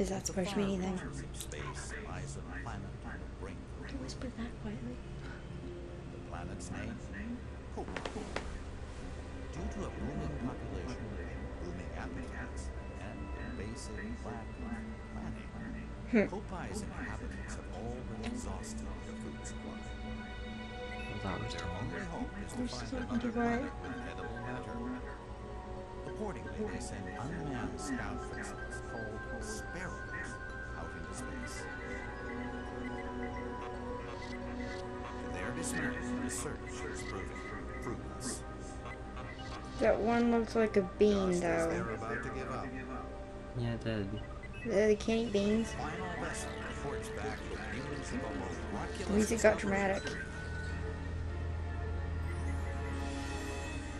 Is that supposed to be anything? Space lies a planet on the brink of Don't that quietly. the planet's name. Hope. Due to a booming population, booming appetites, and basic lack of planning, Koppai's inhabitants have all been exhausted of the food supply. That was Their only hope is to find another planet with edible matter. Accordingly, they send unmanned scout vessels called sparrows out into space. To their dismay, the search is proving fruitless. That one looks like a bean, Just though. they're about to give up, Yeah, it did. They can't eat beans. final vessel reports back with news of a miraculous The music got dramatic.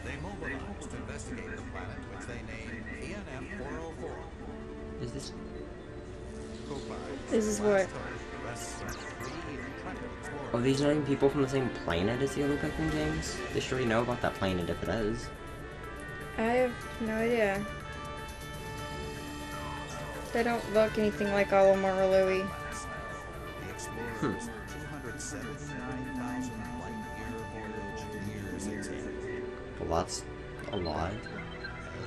They mobilize to investigate the planet, which they name PNF 404. Is this? Koppai This is what- hope rests on three intrepid explorers. Are these not even people from the same planet as the other Pikmin games? They should already know about that planet if it is. I have no idea. They don't look anything like Olimar or Louie. The explorers hmm. 279,000 light-year voyage years into Well, that's a lot.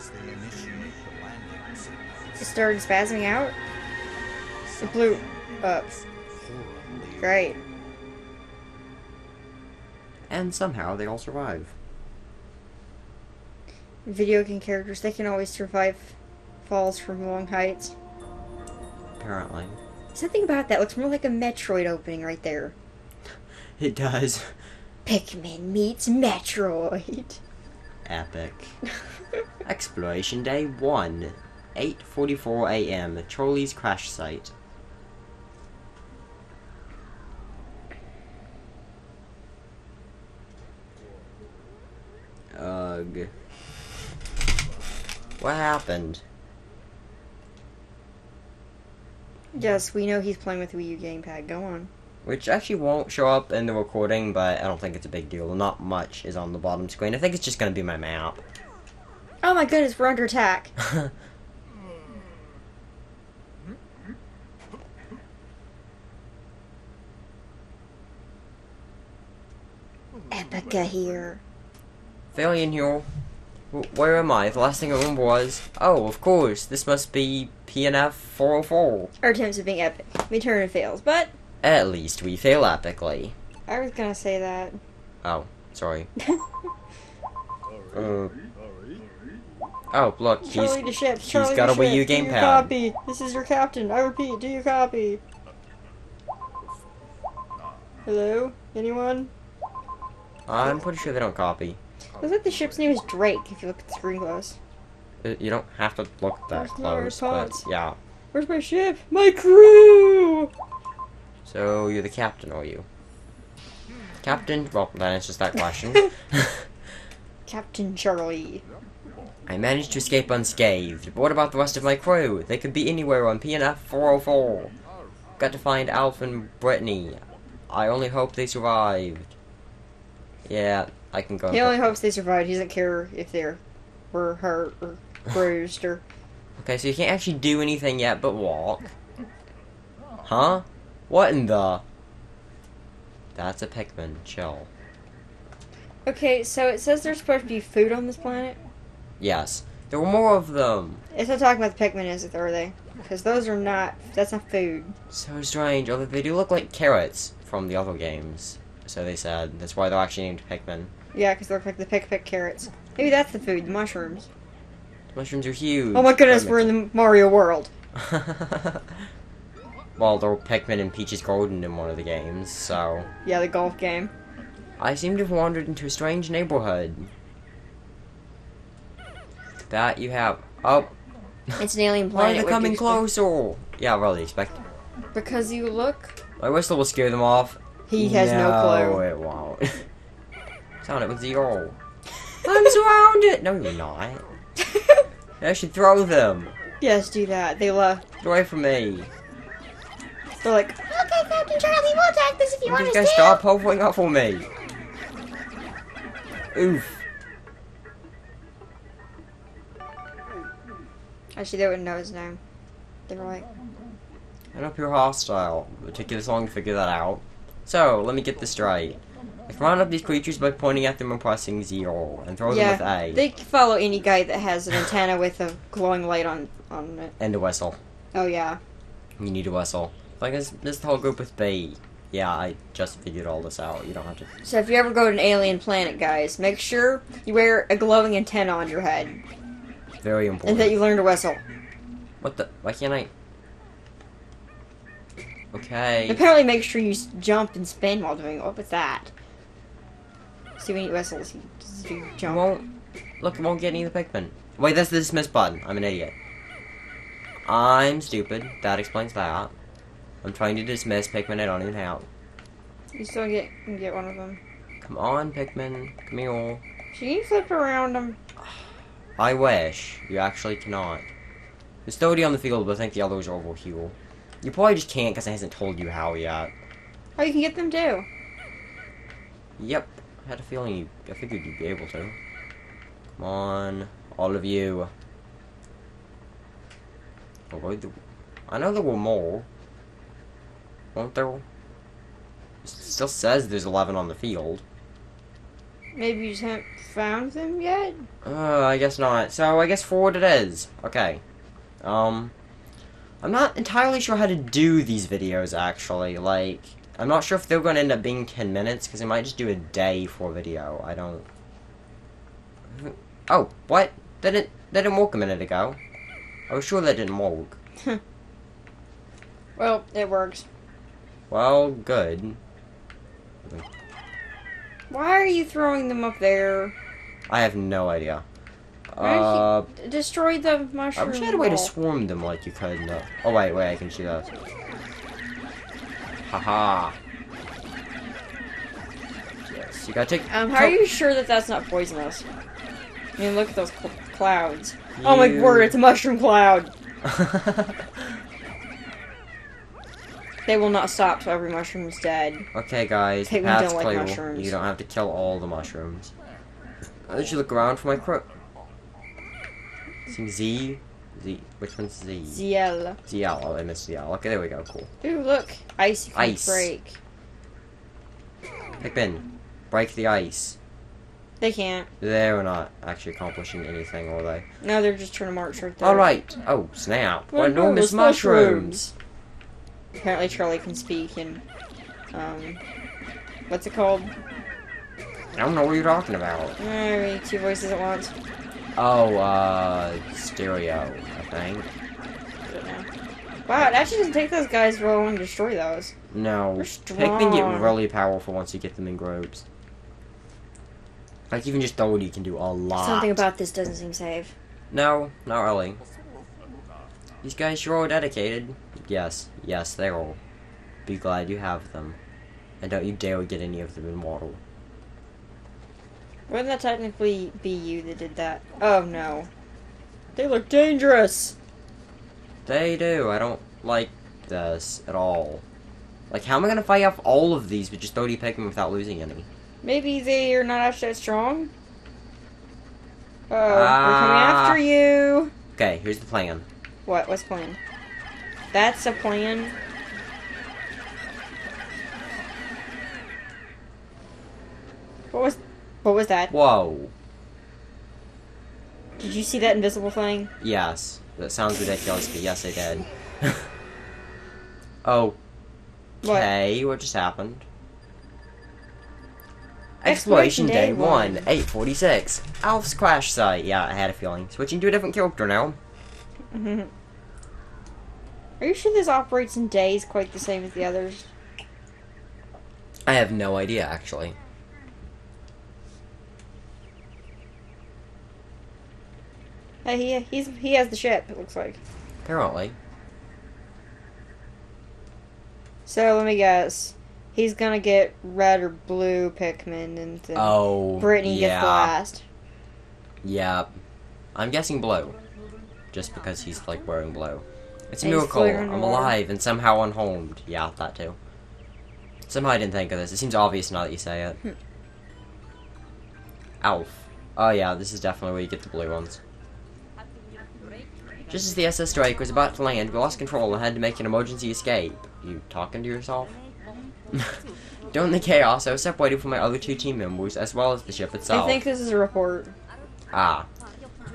As they initiate the landing sequence. It started spazzing out. It blew up. Great. And somehow they all survive. Video game characters, they can always survive falls from long heights. Apparently. Something about that looks more like a Metroid opening right there. It does. Pikmin meets Metroid. Epic. Exploration Day 1. 8.44 a.m. Charlie's crash site. Ugh. What happened? yes, we know he's playing with the Wii U gamepad. Go on. Which actually won't show up in the recording, but I don't think it's a big deal. Not much is on the bottom screen. I think it's just gonna be my map. Oh my goodness, we're under attack. Epicca here. Failion here. Where am I? The last thing I remember was, oh, of course, this must be PNF 404. Our attempts at being epic. We turn and fails, but At least we fail epically. I was gonna say that. Oh, sorry. Uh, oh, look, he's Charlie to ship. he's Charlie got to a Wii. U Do you gamepad. copy? This is your captain. I repeat, do you copy? Hello? Anyone? I'm pretty sure they don't copy. Looks like the ship's name is Drake if you look at the screen close. Uh, You don't have to look that There's no close, but yeah. Where's my ship? My crew! So you're the captain, are you? Captain? Well, that answers that question. Captain Charlie. I managed to escape unscathed, but what about the rest of my crew? They could be anywhere on PNF 404. Got to find Alph and Brittany. I only hope they survived. Yeah, I can go. He only hopes they survived. He doesn't care if they're were hurt or bruised or. Okay, so you can't actually do anything yet but walk. Huh? What in the? That's a Pikmin. Chill. Okay, so it says there's supposed to be food on this planet. Yes. There were more of them. It's not talking about the Pikmin, is it? Are they? Because those are not. That's not food. So strange, although they do look like carrots from the other games. So they said. That's why they're actually named Pikmin. Yeah, because they look like the pick pick carrots. Maybe that's the food. The mushrooms. Mushrooms are huge. Oh my goodness, we're in the Mario world. well, there were Pikmin and Peach's Golden in one of the games, so. Yeah, the golf game. I seem to have wandered into a strange neighborhood. That you have. Oh, It's an alien why are planet. they coming you closer? Yeah, I really, expect. Because you look. My whistle will scare them off. He has no, No, clue. it won't. Sound it with zero. I'm surrounded! No, you're not. I should throw them. yes, do that. They left. Get away from me. They're like, okay, Captain Charlie, we'll attack this if you Would you understand. guys stop hovering up for me? Oof. Actually, they wouldn't know his name. They're like, And up you're hostile. It'll take you this long to figure that out. So, let me get this straight. I can round up these creatures by pointing at them and pressing zero, and throw Yeah, them with A. they can follow any guy that has an antenna with a glowing light on on it. And a whistle. Oh yeah. You need a whistle. Like this, this whole group with B. Yeah, I just figured all this out. You don't have to. So if you ever go to an alien planet, guys, make sure you wear a glowing antenna on your head Very and important. that you learn to whistle. What the? Why can't I? Okay. Apparently, make sure you jump and spin while doing it. What was that? See when you just You jump. won't. Look, it won't get any of the Pikmin. Wait, that's the dismiss button. I'm an idiot. I'm stupid. That explains that. I'm trying to dismiss Pikmin I don't even have. You still get get one of them. Come on, Pikmin. Come here. Can you flip around them? I wish. You actually cannot. There's nobody on the field, but I think the others are over here. You probably just can't because it hasn't told you how yet. Oh, you can get them too. Yep. I had a feeling you. I figured you'd be able to. Come on, all of you. Oh, wait, there- I know there were more. Weren't there? It still says there's 11 on the field. Maybe you just haven't found them yet. Uh, I guess not. So I guess forward it is. Okay. Um, I'm not entirely sure how to do these videos actually. Like, I'm not sure if they're going to end up being 10 minutes because I might just do a day for a video. I don't. Oh, what? That didn't that didn't work a minute ago. I was sure that didn't work. Well, it works. Well, good. Why are you throwing them up there? I have no idea. Uh, destroy the I mushroom. wish I had a way to swarm them like you could. No. Oh wait, wait, I can see that. Haha. Yes, you gotta take. Um, how are you sure that that's not poisonous? I mean, look at those cl- clouds. Oh my You- word, it's a mushroom cloud. They will not stop till every mushroom is dead. okay, guys, Pigmen path's don't like mushrooms. You don't have to kill all the mushrooms. I should look around for my crow. Seems Z. Z. Which one's Z? Ziel. ZL. Oh, I missed ZL. Okay, there we go. Cool. Ooh, look. Ice you can Ice. break. Pikmin, break the ice. They can't. They're not actually accomplishing anything, are they? No, they're just trying to march right there. All right. Oh, snap! What What enormous mushrooms! Apparently Charlie can speak and, um, what's it called? I don't know what you're talking about. Uh, two voices at once. Oh, uh, stereo, I think. I don't know. Wow, it actually doesn't take those guys very long to destroy those. No, They're Pikmin get really powerful once you get them in groups. Like even just Dodie can do a lot. Something about this doesn't seem safe. No, not really. These guys sure are all dedicated. Yes, yes, they are. Be glad you have them. And don't you dare get any of them in water. Wouldn't that technically be you that did that? Oh no. They look dangerous! They do. I don't like this at all. Like, how am I gonna fight off all of these with just 30 Pikmin without losing any? Maybe they are not actually that strong? Oh, they're coming Ah. after you! Okay, here's the plan. What? What's plan? That's a plan? What was what was that? Whoa. Did you see that invisible thing? Yes. That sounds ridiculous, but yes, I did. Oh. Okay, what? just happened? Exploration Exploration Day Day 1, one. 846. Alph's crash site. Yeah, I had a feeling. Switching to a different character now. Mm-hmm. Are you sure this operates in days quite the same as the others? I have no idea, actually. Hey, he he's he has the ship. It looks like. Apparently. So let me guess. He's gonna get red or blue Pikmin, and then Oh, Brittany yeah. gets last. Yeah. I'm guessing blue. Just because he's, like, wearing blue. It's a And miracle. floating in the I'm alive and somehow unharmed. Yeah, that too. Somehow I didn't think of this. It seems obvious now that you say it. Hmm. Alph. Oh yeah, this is definitely where you get the blue ones. Just as the SS Drake was about to land, we lost control and had to make an emergency escape. You talking to yourself? During the chaos, I was separated from my other two team members, as well as the ship itself. I think this is a report. Ah.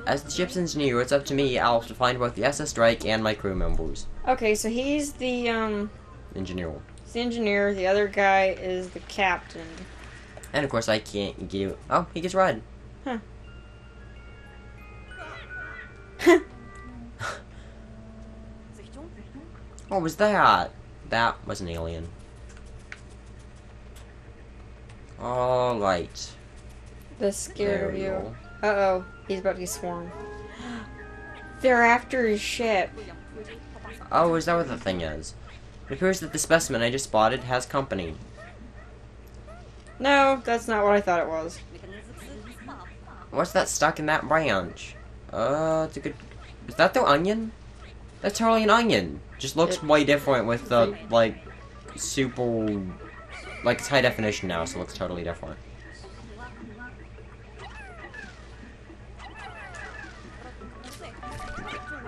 As the ship's engineer, it's up to me, Alph, to find both the SS Drake and my crew members. Okay, so he's the um Engineer. he's the engineer. The other guy is the captain. And of course, I can't give. Oh, he gets red. Huh. What was that? That was an alien. Alright. The scared of you. Go. Uh oh, he's about to get swarmed. They're after his ship. Oh, is that what the thing is? It appears that the specimen I just spotted has company. No, that's not what I thought it was. What's that stuck in that branch? Uh, it's a good. Is that the onion? That's totally an onion. Just looks It- way different with the like super, like it's high definition now, so it looks totally different.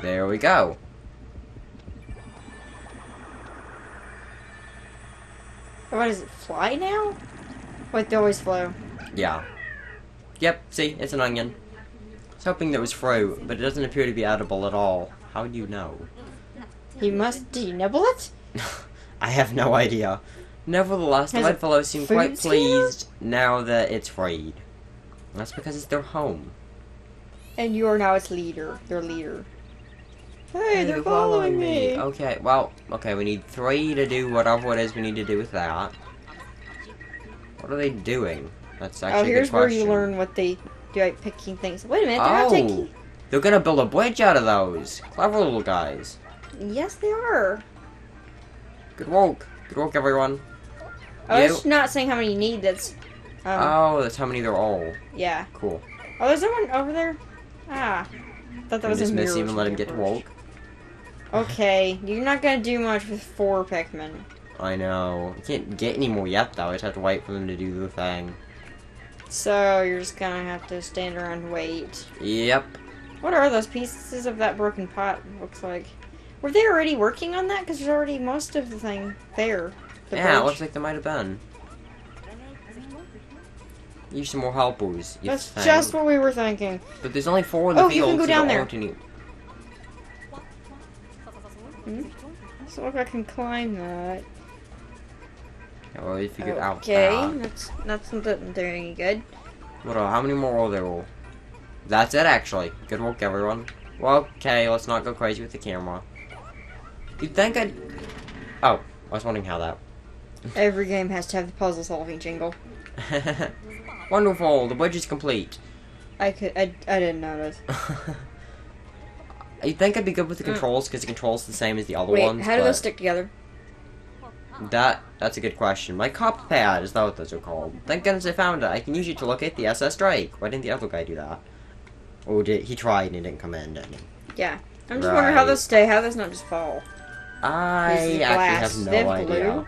There we go. What does it fly now? Wait, they always flow. Yeah. Yep. See, it's an onion. I was hoping that was fruit, but it doesn't appear to be edible at all. How do you know? He must. Did he nibble it? I have no idea. Nevertheless, the Has a Bedfellows seem quite pleased now that it's freed. That's because it's their home. And you are now its leader. Their leader. Hey, they're following me. Okay, well, okay, we need three to do whatever it is we need to do with that. What are they doing? That's actually Oh, a good here's where you learn what they do by picking things. Wait a minute, they're not Oh, taking. they're gonna build a bridge out of those. Clever little guys. Yes, they are. Good work. Good work, everyone. Oh, You- it's not saying how many you need. That's. Um, Oh, that's how many there are all. yeah. Cool. Oh, there's someone over there. Ah, thought that was a dismiss mirror. even let him get to work. Okay, you're not gonna do much with four Pikmin. I know. I can't get any more yet, though. I just have to wait for them to do the thing. So you're just gonna have to stand around and wait. Yep. What are those pieces of that broken pot? Looks like. Were they already working on that? Because there's already most of the thing there. The yeah, it bridge. looks like there might have been. Use some more helpers. That's think. just what we were thinking. But there's only four in the Oh, you can go so down there Hmm? any. So look, I can climb that. I already figured out Okay, that. that's that's not doing any good. What? are- How many more are there? all? That's it, actually. Good work, everyone. Well, okay, let's not go crazy with the camera. You'd think I'd. Oh, I was wondering how that. Every game has to have the puzzle solving jingle. Wonderful, the bridge is complete. I could, I, I didn't notice. you think I'd be good with the controls because the controls the same as the other Mm. Wait, ones? how do those stick together? That that's a good question. My KopPad is that what those are called? Thank goodness I found it. I can use it to locate the SS Drake. Why didn't the other guy do that? Oh, did he tried and it didn't come in? Didn't he? Yeah, I'm just wondering how those stay. How does not just fall? I actually have no idea.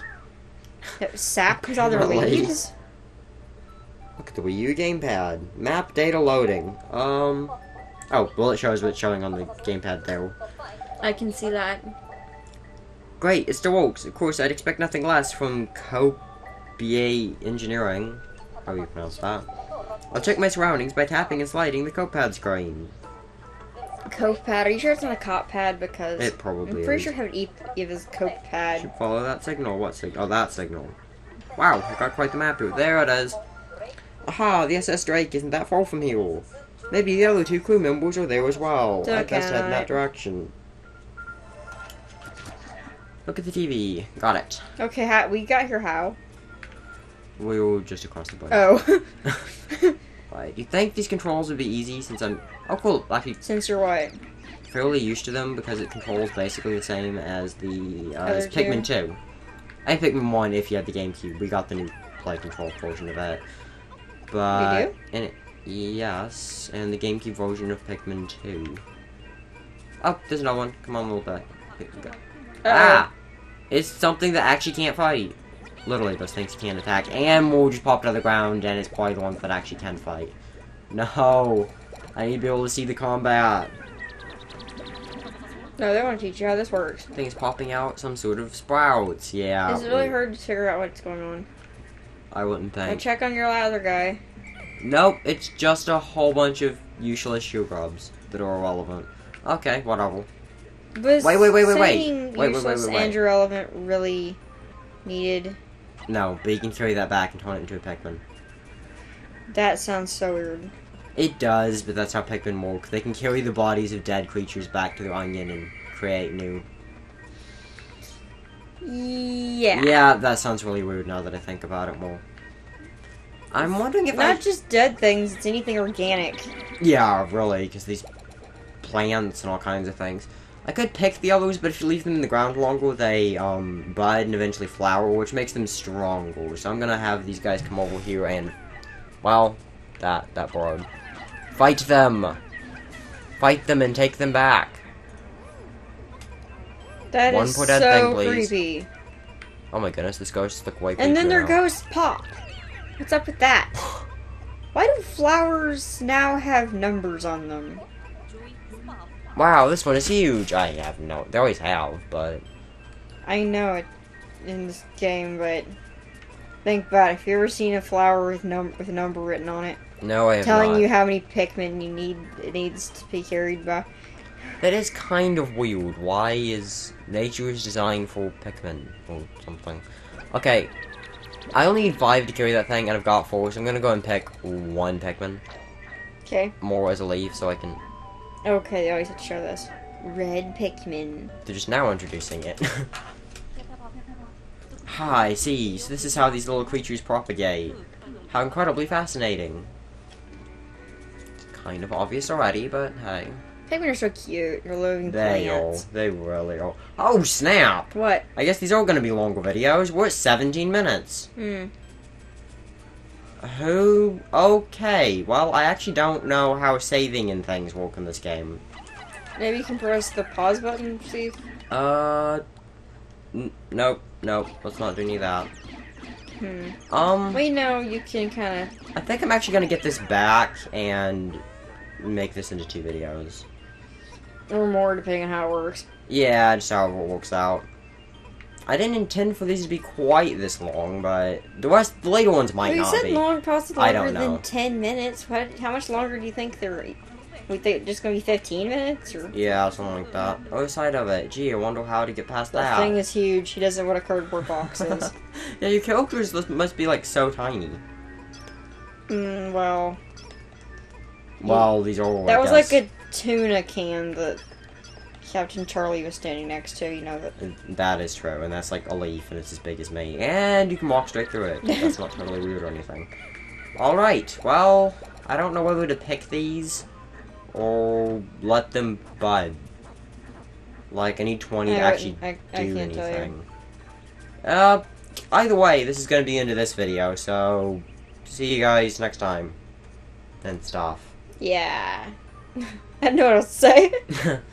glue? Sap comes out of their leaves. Look at the Wii U gamepad. Map data loading. Um. Oh, well, it shows what's showing on the gamepad there. I can see that. Great, it's the Wolks. Of course, I'd expect nothing less from Copier Engineering. How do you pronounce that? I'll check my surroundings by tapping and sliding the KopPad screen. Cope pad. Are you sure it's not a cop pad? Because It probably I'm pretty is. sure have Eve Eva's cope pad. Should follow that signal. What signal? Oh, that signal. Wow, I got quite the map route. There it is. Aha, the SS Drake isn't that far from here. Maybe the other two crew members are there as well. I Look best head in that direction. Look at the TV. Got it. Okay, how, we got here how? We were just across the bridge. Oh. Right. You think these controls would be easy since I'm oh cool, actually Since you're white. fairly used to them because it controls basically the same as the uh, as Pikmin 2. And Pikmin 1 if you had the GameCube. We got the new play control version of it. But do? and it, yes, and the GameCube version of Pikmin 2. Oh, there's another one. Come on, little bit. Here we go. Ah! It's something that actually can't fight. Literally, those things can't attack. And more just popped out of the ground, and it's probably the ones that actually can fight. No! I need to be able to see the combat. No, they want to teach you how this works. Things popping out some sort of sprouts. Yeah. it's really wait, hard to figure out what's going on. I wouldn't think. check on your other guy. Nope, it's just a whole bunch of useless shoe grubs that are irrelevant. Okay, whatever. Wait, wait, wait, wait, wait. Wait, wait, wait, wait, wait. and irrelevant really needed? No, but you can carry that back and turn it into a Pikmin. That sounds so weird. It does, but that's how Pikmin work. They can carry the bodies of dead creatures back to their onion and create new. Yeah. Yeah, that sounds really weird now that I think about it more. I'm wondering if Not I. just dead things, it's anything organic. Yeah, really, because these plants and all kinds of things. I could pick the others, but if you leave them in the ground longer, they um, bud and eventually flower, which makes them stronger. So I'm gonna have these guys come over here and, well, that that bird, fight them, fight them and take them back. That One is so thing, creepy. Oh my goodness, this ghost look way. And then their now. ghosts pop. What's up with that? Why do flowers now have numbers on them? Wow, this one is huge. I have no. They always have, but I know it in this game, but think about it. If you ever seen a flower with num with a number written on it, no, I have telling not. you how many Pikmin you need, it needs to be carried by. That is kind of weird. Why is nature is designed for Pikmin or something? Okay, I only need five to carry that thing, and I've got four, so I'm gonna go and pick one Pikmin, Okay. more as a leaf, so I can. Okay, they always have to show this. Red Pikmin. They're just now introducing it. Hi, see. So this is how these little creatures propagate. How incredibly fascinating. Kind of obvious already, but hey, Pikmin are so cute. They're living they are. They really are. Oh snap! What? I guess these are going to be longer videos. We're at 17 minutes. Hmm. Who? Okay. Well, I actually don't know how saving and things work in this game. Maybe you can press the pause button, see? Uh. Nope. Nope. Let's not do any of that. Hmm. Um. You know, you can kind of. I think I'm actually gonna get this back and make this into two videos. Or more, depending on how it works. Yeah, just however it works out. I didn't intend for these to be quite this long, but the rest, the later ones might well, you not said be. long, possibly I longer than 10 minutes. What? How much longer do you think they're. We think just gonna be 15 minutes? Or. Yeah, something like that. Other side of it. Gee, I wonder how to get past That that. thing is huge. He doesn't know what a cardboard box is. yeah, your characters must- must be like so tiny. mm, well, Well, these are all. that I was guess. like a tuna can that Captain Charlie was standing next to. You know that. That is true, and that's like a leaf, and it's as big as me, and you can walk straight through it. That's not totally weird or anything. All right. Well, I don't know whether to pick these or let them bud. Like I need twenty to actually I- I do can't tell you. anything. Uh, either way, this is gonna be the end of this video. So, see you guys next time. And stuff. Yeah. I know what to say.